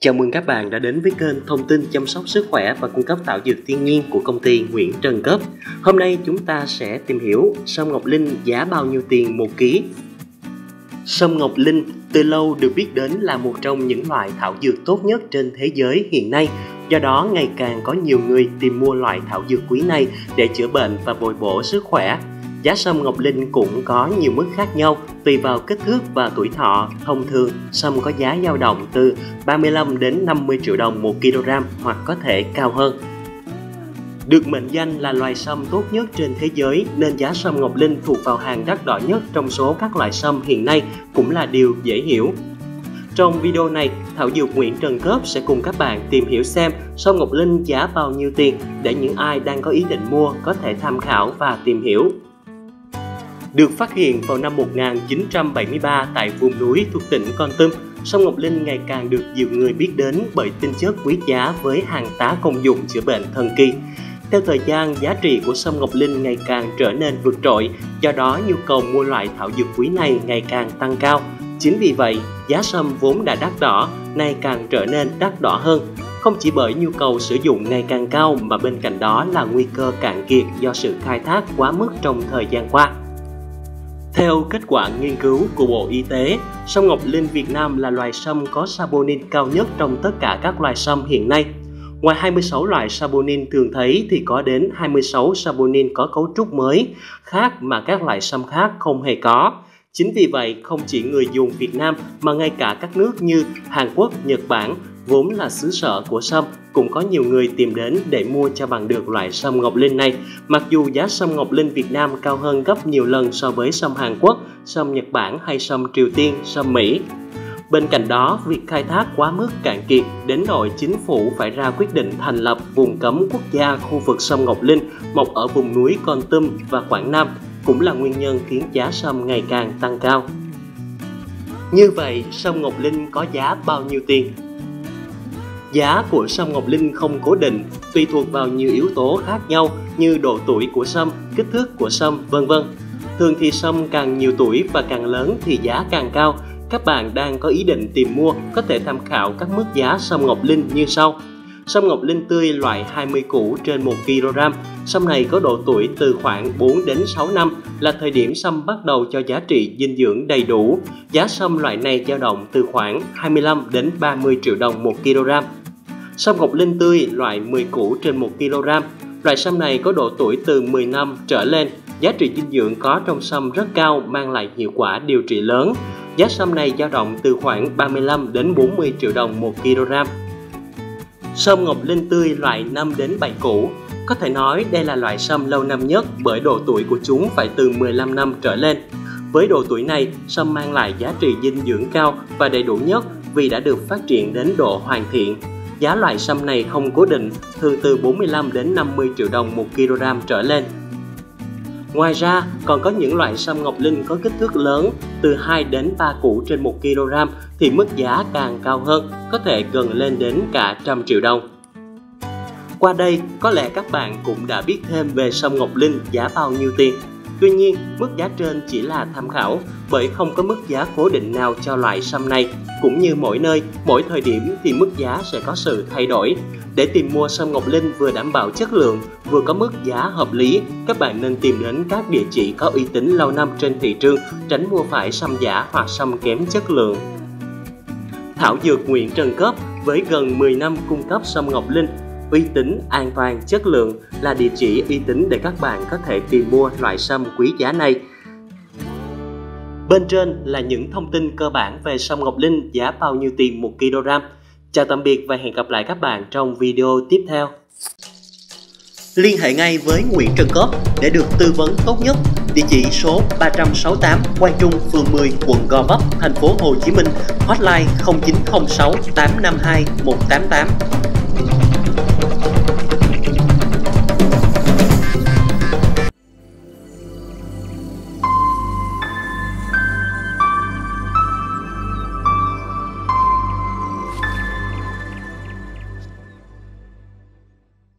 Chào mừng các bạn đã đến với kênh thông tin chăm sóc sức khỏe và cung cấp thảo dược thiên nhiên của công ty Nguyễn Trần Cấp. Hôm nay chúng ta sẽ tìm hiểu sâm ngọc linh giá bao nhiêu tiền một ký. Sâm ngọc linh từ lâu được biết đến là một trong những loại thảo dược tốt nhất trên thế giới hiện nay. Do đó, ngày càng có nhiều người tìm mua loại thảo dược quý này để chữa bệnh và bồi bổ sức khỏe. Giá sâm ngọc linh cũng có nhiều mức khác nhau tùy vào kích thước và tuổi thọ. Thông thường, sâm có giá dao động từ 35 đến 50 triệu đồng một kg hoặc có thể cao hơn. Được mệnh danh là loài sâm tốt nhất trên thế giới nên giá sâm ngọc linh thuộc vào hàng đắt đỏ nhất trong số các loại sâm hiện nay cũng là điều dễ hiểu. Trong video này, Thảo Dược Nguyễn Trần Cớp sẽ cùng các bạn tìm hiểu xem sâm ngọc linh giá bao nhiêu tiền để những ai đang có ý định mua có thể tham khảo và tìm hiểu. Được phát hiện vào năm 1973 tại vùng núi thuộc tỉnh Con Tum, sông Ngọc Linh ngày càng được nhiều người biết đến bởi tinh chất quý giá với hàng tá công dụng chữa bệnh thần kỳ. Theo thời gian, giá trị của sâm Ngọc Linh ngày càng trở nên vượt trội, do đó nhu cầu mua loại thảo dược quý này ngày càng tăng cao. Chính vì vậy, giá sâm vốn đã đắt đỏ, nay càng trở nên đắt đỏ hơn. Không chỉ bởi nhu cầu sử dụng ngày càng cao mà bên cạnh đó là nguy cơ cạn kiệt do sự khai thác quá mức trong thời gian qua. Theo kết quả nghiên cứu của Bộ Y tế, sâm Ngọc Linh Việt Nam là loài sâm có saponin cao nhất trong tất cả các loài sâm hiện nay. Ngoài 26 loại saponin thường thấy thì có đến 26 saponin có cấu trúc mới, khác mà các loại sâm khác không hề có. Chính vì vậy, không chỉ người dùng Việt Nam mà ngay cả các nước như Hàn Quốc, Nhật Bản vốn là xứ sở của sâm cũng có nhiều người tìm đến để mua cho bằng được loại sâm ngọc linh này. Mặc dù giá sâm ngọc linh Việt Nam cao hơn gấp nhiều lần so với sâm Hàn Quốc, sâm Nhật Bản hay sâm Triều Tiên, sâm Mỹ. Bên cạnh đó, việc khai thác quá mức cạn kiệt đến nỗi chính phủ phải ra quyết định thành lập vùng cấm quốc gia khu vực sâm Ngọc Linh mọc ở vùng núi Con Tum và Quảng Nam cũng là nguyên nhân khiến giá sâm ngày càng tăng cao. Như vậy, sâm Ngọc Linh có giá bao nhiêu tiền? Giá của sâm ngọc linh không cố định, tùy thuộc vào nhiều yếu tố khác nhau như độ tuổi của sâm, kích thước của sâm, vân vân. Thường thì sâm càng nhiều tuổi và càng lớn thì giá càng cao. Các bạn đang có ý định tìm mua có thể tham khảo các mức giá sâm ngọc linh như sau. Sâm ngọc linh tươi loại 20 củ trên 1 kg. Sâm này có độ tuổi từ khoảng 4 đến 6 năm là thời điểm sâm bắt đầu cho giá trị dinh dưỡng đầy đủ. Giá sâm loại này dao động từ khoảng 25 đến 30 triệu đồng 1 kg. Sâm ngọc linh tươi loại 10 củ trên 1 kg. Loại sâm này có độ tuổi từ 10 năm trở lên, giá trị dinh dưỡng có trong sâm rất cao mang lại hiệu quả điều trị lớn. Giá sâm này dao động từ khoảng 35 đến 40 triệu đồng 1 kg. Sâm ngọc linh tươi loại 5 đến 7 củ có thể nói đây là loại sâm lâu năm nhất bởi độ tuổi của chúng phải từ 15 năm trở lên. Với độ tuổi này, sâm mang lại giá trị dinh dưỡng cao và đầy đủ nhất vì đã được phát triển đến độ hoàn thiện. Giá loại sâm này không cố định, thường từ 45 đến 50 triệu đồng 1 kg trở lên. Ngoài ra, còn có những loại sâm ngọc linh có kích thước lớn từ 2 đến 3 củ trên 1 kg thì mức giá càng cao hơn, có thể gần lên đến cả trăm triệu đồng. Qua đây, có lẽ các bạn cũng đã biết thêm về sâm ngọc linh giá bao nhiêu tiền. Tuy nhiên, mức giá trên chỉ là tham khảo bởi không có mức giá cố định nào cho loại sâm này. Cũng như mỗi nơi, mỗi thời điểm thì mức giá sẽ có sự thay đổi. Để tìm mua sâm ngọc linh vừa đảm bảo chất lượng, vừa có mức giá hợp lý, các bạn nên tìm đến các địa chỉ có uy tín lâu năm trên thị trường, tránh mua phải sâm giả hoặc sâm kém chất lượng. Thảo Dược Nguyễn Trần Cấp với gần 10 năm cung cấp sâm ngọc linh uy tín, an toàn, chất lượng là địa chỉ uy tín để các bạn có thể tìm mua loại sâm quý giá này. Bên trên là những thông tin cơ bản về sâm ngọc linh giá bao nhiêu tiền 1 kg. Chào tạm biệt và hẹn gặp lại các bạn trong video tiếp theo. Liên hệ ngay với Nguyễn Trần Cóp để được tư vấn tốt nhất. Địa chỉ số 368 Quang Trung, phường 10, quận Gò Vấp, thành phố Hồ Chí Minh. Hotline 0906 852 188.